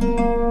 Música